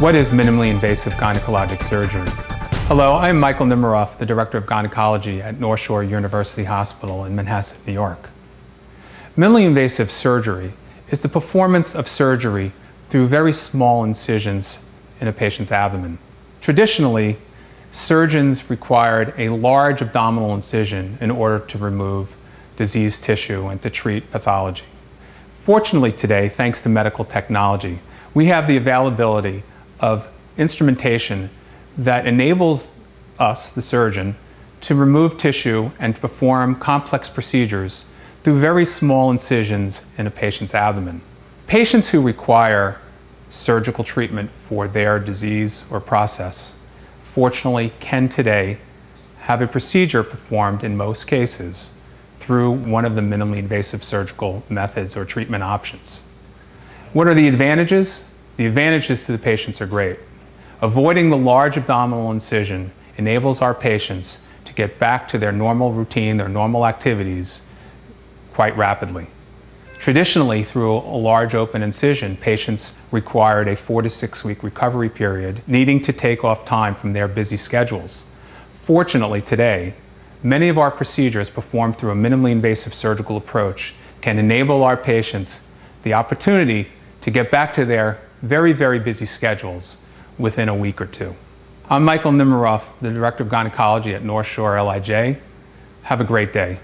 What is minimally invasive gynecologic surgery? Hello, I am Michael Nimaroff, the Director of Gynecology at North Shore University Hospital in Manhasset, New York. Minimally invasive surgery is the performance of surgery through very small incisions in a patient's abdomen. Traditionally, surgeons required a large abdominal incision in order to remove diseased tissue and to treat pathology. Fortunately today, thanks to medical technology, we have the availability of instrumentation that enables us, the surgeon, to remove tissue and perform complex procedures through very small incisions in a patient's abdomen. Patients who require surgical treatment for their disease or process, fortunately, can today have a procedure performed in most cases through one of the minimally invasive surgical methods or treatment options. What are the advantages? The advantages to the patients are great. Avoiding the large abdominal incision enables our patients to get back to their normal routine, their normal activities quite rapidly. Traditionally, through a large open incision, patients required a four to six week recovery period, needing to take off time from their busy schedules. Fortunately, today, many of our procedures performed through a minimally invasive surgical approach can enable our patients the opportunity to get back to their very, very busy schedules within a week or two. I'm Michael Nimaroff, the Director of Gynecology at North Shore LIJ. Have a great day.